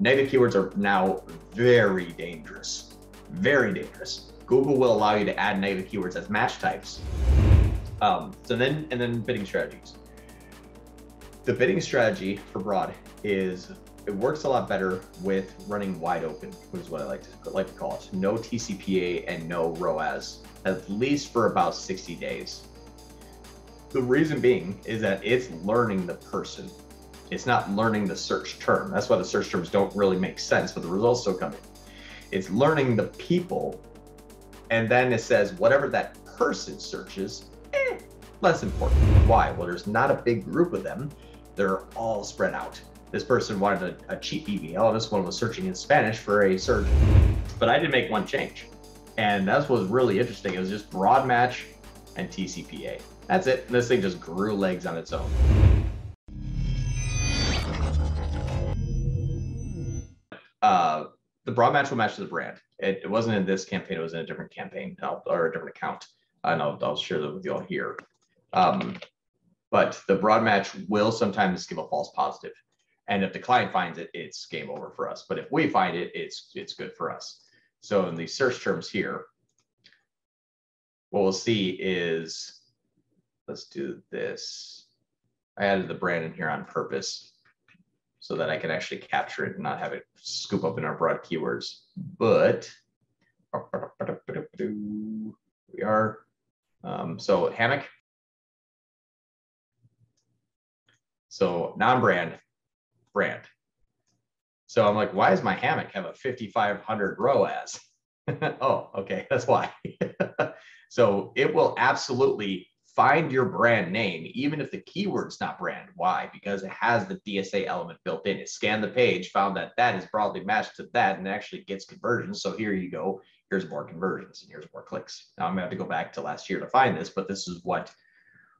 Negative keywords are now very dangerous. Very dangerous. Google will allow you to add negative keywords as match types. Um, so then, and then bidding strategies. The bidding strategy for broad is it works a lot better with running wide open, which is what I like to like to call it. No TCPA and no ROAS, at least for about 60 days. The reason being is that it's learning the person. It's not learning the search term. That's why the search terms don't really make sense, but the results still come in. It's learning the people, and then it says whatever that person searches, eh, less important. Why? Well, there's not a big group of them. They're all spread out. This person wanted a, a cheap and this one was searching in Spanish for a surgeon. But I didn't make one change. And that's what was really interesting. It was just broad match and TCPA. That's it. This thing just grew legs on its own. Uh, the broad match will match to the brand. It, it, wasn't in this campaign. It was in a different campaign or a different account. And I'll, I'll share that with you all here. Um, but the broad match will sometimes give a false positive. And if the client finds it, it's game over for us. But if we find it, it's it's good for us. So in these search terms here, what we'll see is, let's do this. I added the brand in here on purpose so that I can actually capture it and not have it scoop up in our broad keywords. But we are, um, so hammock. So non-brand, brand. So I'm like, why does my hammock have a 5,500 ROAS? oh, okay, that's why. so it will absolutely find your brand name, even if the keyword's not brand. Why? Because it has the DSA element built in. It scanned the page, found that that is broadly matched to that, and actually gets conversions. So here you go. Here's more conversions, and here's more clicks. Now I'm gonna have to go back to last year to find this, but this is what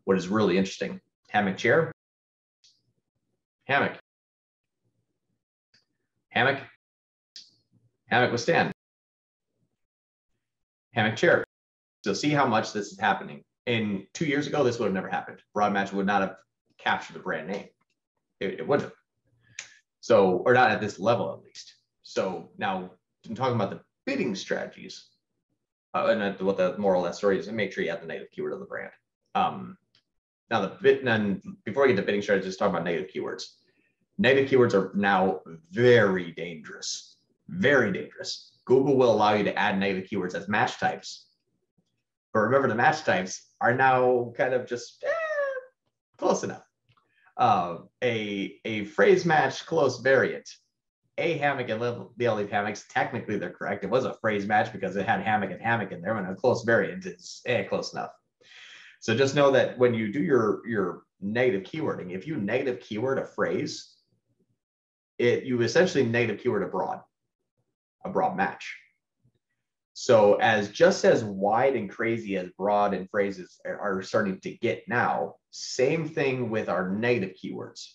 what is really interesting. Hammock chair, hammock, hammock, hammock with stand, hammock chair. So see how much this is happening. And two years ago, this would have never happened. Broad match would not have captured the brand name. It, it wouldn't have. So, or not at this level at least. So now I'm talking about the bidding strategies. Uh, and what the moral of that story is, and make sure you have the native keyword of the brand. Um, now the bit, then before I get to bidding strategies, talk about native keywords. Negative keywords are now very dangerous, very dangerous. Google will allow you to add negative keywords as match types. But remember, the match types are now kind of just eh, close enough. Uh, a, a phrase match close variant. A hammock and the only hammocks, technically they're correct. It was a phrase match because it had hammock and hammock in there, and a close variant is eh, close enough. So just know that when you do your, your negative keywording, if you negative keyword a phrase, it you essentially negative keyword abroad, a broad match. So as just as wide and crazy as broad and phrases are starting to get now, same thing with our negative keywords.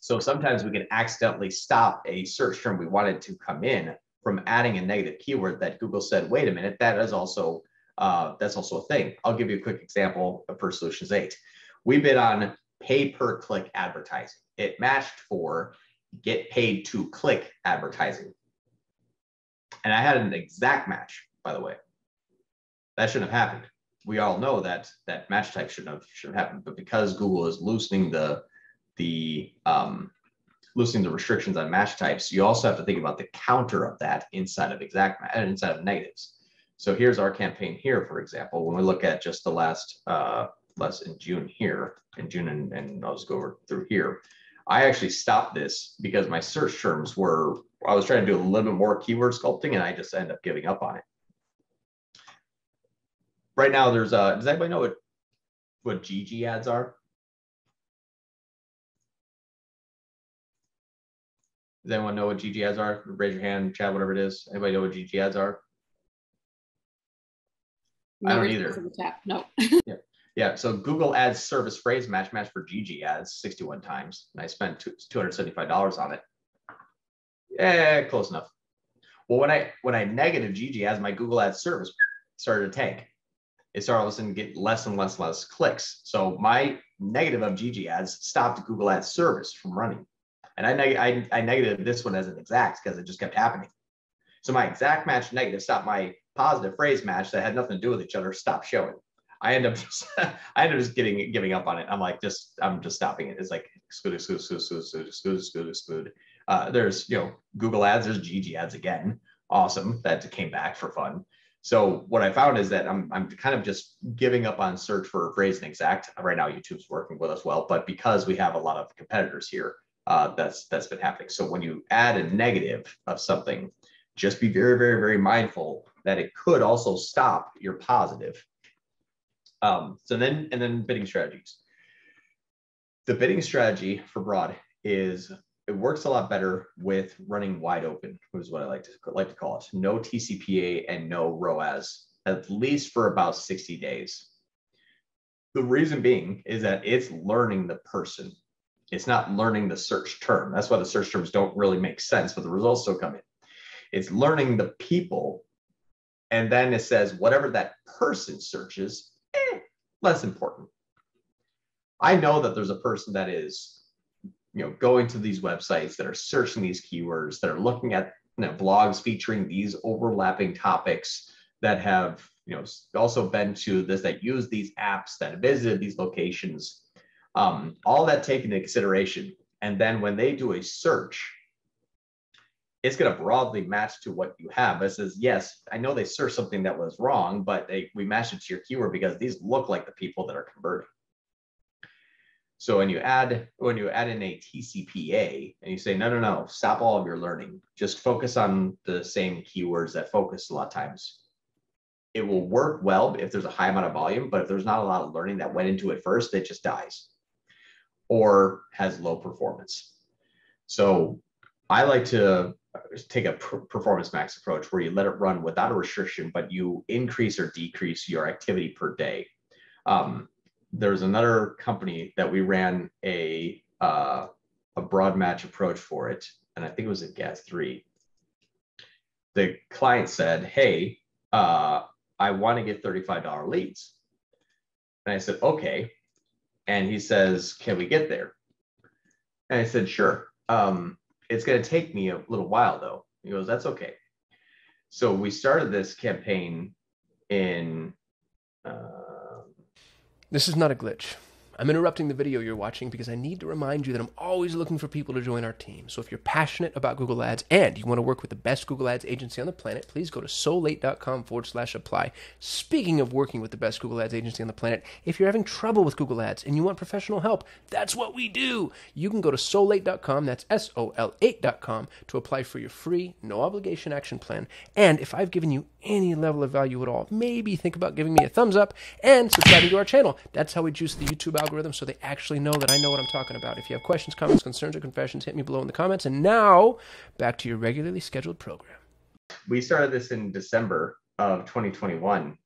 So sometimes we can accidentally stop a search term we wanted to come in from adding a negative keyword that Google said, wait a minute, that is also uh, that's also a thing. I'll give you a quick example for Solutions 8. We bid on pay per click advertising. It matched for get paid to click advertising. And I had an exact match, by the way. That shouldn't have happened. We all know that that match type shouldn't have should happened, but because Google is loosening the the um, loosening the restrictions on match types, you also have to think about the counter of that inside of exact and inside of negatives. So here's our campaign here, for example. When we look at just the last uh, less in June here, in June, and, and I'll just go over through here. I actually stopped this because my search terms were, I was trying to do a little bit more keyword sculpting and I just ended up giving up on it. Right now there's a, does anybody know what, what GG ads are? Does anyone know what GG ads are? Raise your hand, chat, whatever it is. Anybody know what GG ads are? No, I don't either. No. yeah. Yeah, so Google Ads service phrase match match for GG ads 61 times, and I spent $275 on it. Yeah, close enough. Well, when I when I negative GG ads, my Google Ads service started to tank. It started to get less and less and less clicks. So my negative of GG ads stopped Google Ads service from running. And I, neg- I, I negated this one as an exact because it just kept happening. So my exact match negative stopped my positive phrase match that had nothing to do with each other stopped showing. I end up just I end up just getting giving up on it. I'm like just I'm just stopping it. It's like exclude exclude exclude exclude exclude exclude exclude. Uh, there's you know Google ads. There's GG ads again. Awesome that came back for fun. So what I found is that I'm I'm kind of just giving up on search for phrase and exact. Right now YouTube's working with us well, but because we have a lot of competitors here, uh, that's that's been happening. So when you add a negative of something, just be very very very mindful that it could also stop your positive um, so then, and then bidding strategies. The bidding strategy for broad is it works a lot better with running wide open, which is what I like to like to call it. No TCPA and no ROAS, at least for about 60 days. The reason being is that it's learning the person. It's not learning the search term. That's why the search terms don't really make sense, but the results still come in. It's learning the people. And then it says whatever that person searches, eh, less important. I know that there's a person that is, you know, going to these websites that are searching these keywords, that are looking at you know, blogs featuring these overlapping topics that have, you know, also been to this, that use these apps, that visited these locations, um, all that taken into consideration. And then when they do a search, it's going to broadly match to what you have. It says, yes, I know they searched something that was wrong, but they, we matched it to your keyword because these look like the people that are converting. So when you add when you add in a TCPA and you say, no, no, no, stop all of your learning, just focus on the same keywords that focus a lot of times. It will work well if there's a high amount of volume, but if there's not a lot of learning that went into it first, it just dies or has low performance. So I like to take a performance max approach where you let it run without a restriction, but you increase or decrease your activity per day. Um, there's another company that we ran a uh, a broad match approach for it, and I think it was at GAD three. The client said, "Hey, uh, I want to get thirty-five dollar leads," and I said, "Okay," and he says, "Can we get there?" And I said, "Sure." Um, it's going to take me a little while though. He goes, that's okay. So we started this campaign in. Uh, this is not a glitch. I'm interrupting the video you're watching because I need to remind you that I'm always looking for people to join our team. So if you're passionate about Google Ads and you want to work with the best Google Ads agency on the planet, please go to sol8.com forward slash apply. Speaking of working with the best Google Ads agency on the planet, if you're having trouble with Google Ads and you want professional help, that's what we do. You can go to sol8.com, that's S O L 8.com, to apply for your free, no obligation action plan. And if I've given you any level of value at all, maybe think about giving me a thumbs up and subscribing to our channel. That's how we juice the YouTube algorithm so they actually know that I know what I'm talking about. If you have questions, comments, concerns, or confessions, hit me below in the comments. And now, back to your regularly scheduled program. We started this in December of 2021.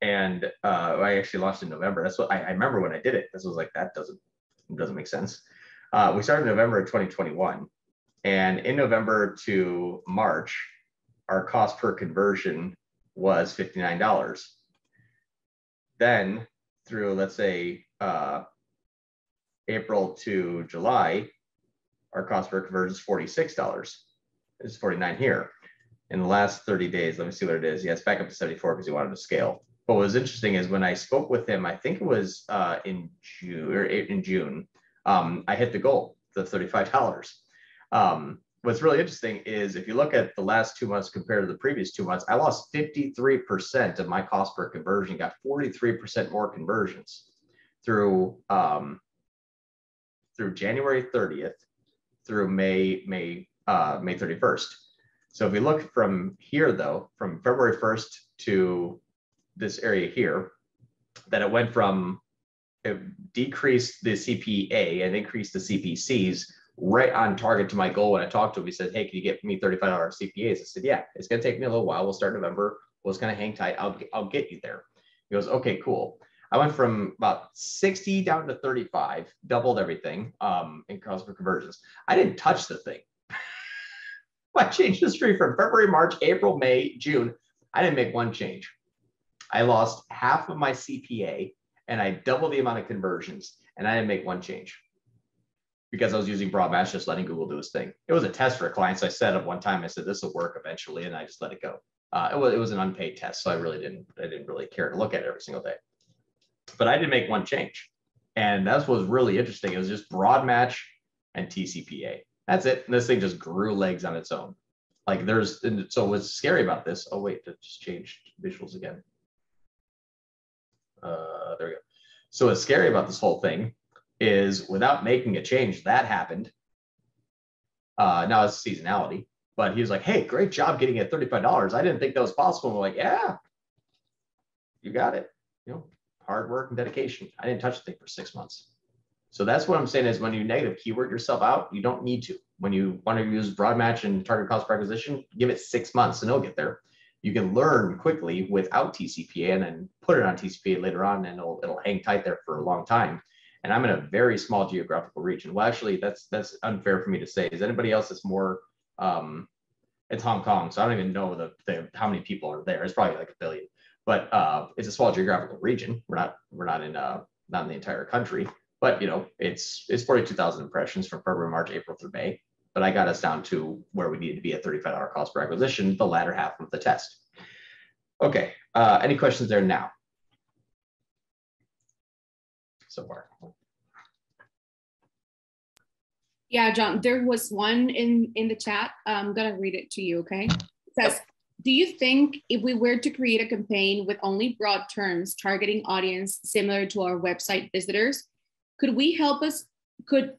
And uh, I actually launched in November. That's what I, I, remember when I did it. This was like, that doesn't, doesn't make sense. Uh, we started in November of 2021. And in November to March, our cost per conversion was $59. Then through, let's say, uh, April to July, our cost per conversion is $46. It's 49 here. In the last 30 days, let me see what it is. Yes, back up to 74 because he wanted to scale. But what was interesting is when I spoke with him, I think it was uh, in June or in June, um, I hit the goal, the $35. Um, what's really interesting is if you look at the last two months compared to the previous two months, I lost 53% of my cost per conversion, got 43% more conversions through um, through January 30th through May May uh, May 31st. So if we look from here though, from February 1st to this area here, that it went from it decreased the CPA and increased the CPCs right on target to my goal. When I talked to him, he said, Hey, can you get me $35 CPAs? I said, Yeah, it's going to take me a little while. We'll start November. We'll just kind of hang tight. I'll, I'll get you there. He goes, Okay, cool. I went from about 60 down to 35, doubled everything um, in cost for conversions. I didn't touch the thing. I changed history from February, March, April, May, June. I didn't make one change. I lost half of my CPA and I doubled the amount of conversions and I didn't make one change. Because I was using broad match, just letting Google do its thing. It was a test for a client. So I set up one time, I said, this will work eventually. And I just let it go. Uh, it was, it was an unpaid test. So I really didn't, I didn't really care to look at it every single day, but I did make one change. And that's what was really interesting. It was just broad match and TCPA. That's it. And this thing just grew legs on its own. Like there's, so what's scary about this? Oh, wait, that just changed visuals again. Uh, there we go. So what's scary about this whole thing is without making a change, that happened. Uh, now it's seasonality, but he was like, "Hey, great job getting it thirty-five dollars. I didn't think that was possible." And we're like, "Yeah, you got it. You know, hard work and dedication. I didn't touch the thing for six months." So that's what I'm saying is when you negative keyword yourself out, you don't need to. When you want to use broad match and target cost per acquisition, give it six months and it'll get there. You can learn quickly without TCPA and then put it on TCPA later on and it'll, it'll hang tight there for a long time and I'm in a very small geographical region. Well, actually, that's that's unfair for me to say. Is anybody else that's more? Um, it's Hong Kong, so I don't even know the, the how many people are there. It's probably like a billion, but uh, it's a small geographical region. We're not we're not in uh, not in the entire country, but you know, it's it's 42,000 impressions from February, March, April through May. But I got us down to where we needed to be at $35 cost per acquisition, the latter half of the test. Okay, uh, any questions there now? So far. Yeah, John, there was one in in the chat. I'm gonna read it to you, okay? It says, do you think if we were to create a campaign with only broad terms targeting audience similar to our website visitors, could we help us could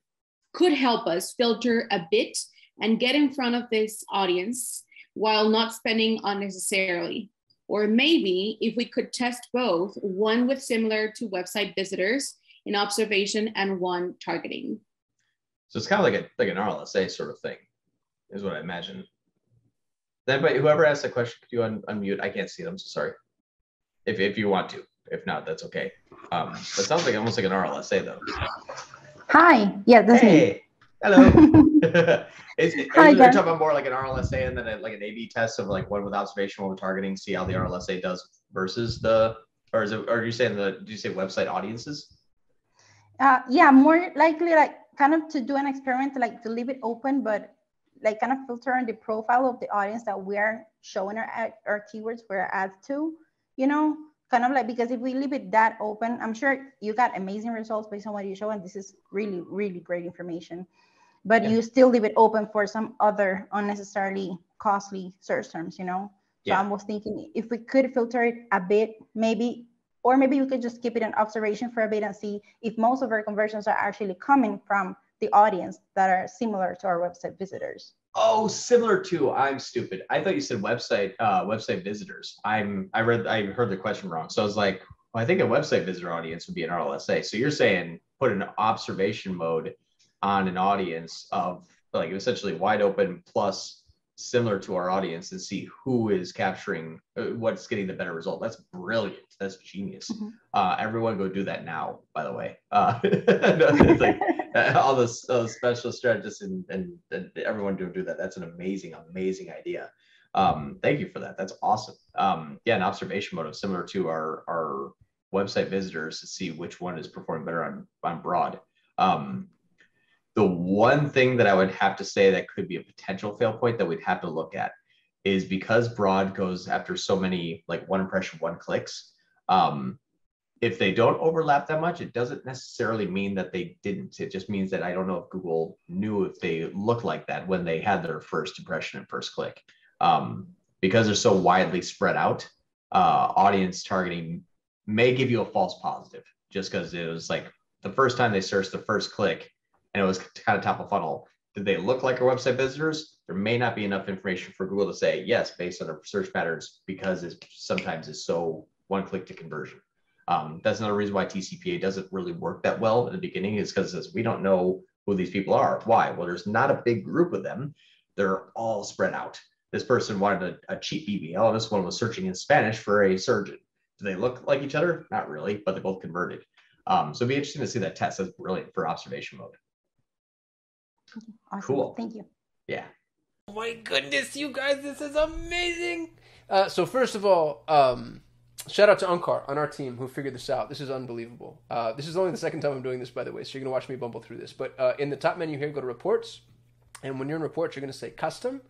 could help us filter a bit and get in front of this audience while not spending unnecessarily? Or maybe if we could test both, one with similar to website visitors in observation and one targeting. So it's kind of like a like an RLSA sort of thing, is what I imagine. Then, but whoever asked that question, could you un- unmute? I can't see them, so sorry. If if you want to, if not, that's okay. Um, that sounds like almost like an RLSA though. Hi, yeah, that's hey, me. hello. is, is, Hi, are you talking about more like an RLSA and then a, like an A/B test of like one with observation, one with targeting, see how the RLSA does versus the, or is it? Or are you saying the? Do you say website audiences? Uh, yeah, more likely like kind of to do an experiment, like to leave it open, but like kind of filter on the profile of the audience that we're showing our our keywords for our ads to, you know, kind of like because if we leave it that open, I'm sure you got amazing results based on what you show, and this is really really great information. But Yeah. you still leave it open for some other unnecessarily costly search terms, you know. So Yeah. I was thinking if we could filter it a bit, maybe or maybe we could just keep it in observation for a bit and see if most of our conversions are actually coming from the audience that are similar to our website visitors. Oh, similar to I'm stupid. I thought you said website uh website visitors. I'm I read I heard the question wrong. So I was like, well, I think a website visitor audience would be an RLSA. So you're saying put an observation mode on an audience of like essentially wide open plus similar to our audience and see who is capturing uh, what's getting the better result. That's brilliant. That's genius. Mhm. Uh, everyone go do that now, by the way. Uh, it's like, uh, all the special strategists and, and, and everyone do do that. That's an amazing, amazing idea. Um, thank you for that. That's awesome. Um, yeah, an observation mode of similar to our our website visitors to see which one is performing better on on broad. Um, the one thing that I would have to say that could be a potential fail point that we'd have to look at is because broad goes after so many like one impression, one clicks. Um, if they don't overlap that much, it doesn't necessarily mean that they didn't. It just means that I don't know if Google knew if they look like that when they had their first impression and first click. Um, because they're so widely spread out, uh, audience targeting may give you a false positive just because it was like the first time they searched the first click and it was kind of top of funnel. Did they look like our website visitors? There may not be enough information for Google to say yes based on their search patterns because it sometimes is so one click to conversion. Um, that's another reason why TCPA doesn't really work that well in the beginning is because we don't know who these people are. Why? Well, there's not a big group of them. They're all spread out. This person wanted a, a cheap BBL, and this one was searching in Spanish for a surgeon. Do they look like each other? Not really, but they both converted. Um, so it'd be interesting to see that test. That's brilliant for observation mode. Awesome. Cool. Thank you. Yeah. Oh my goodness, you guys, this is amazing. Uh, so first of all, um, shout out to Unkar on our team who figured this out. This is unbelievable. Uh, this is only the second time I'm doing this, by the way, so you're gonna watch me bumble through this. But uh, in the top menu here, go to reports, and when you're in reports, you're gonna say custom,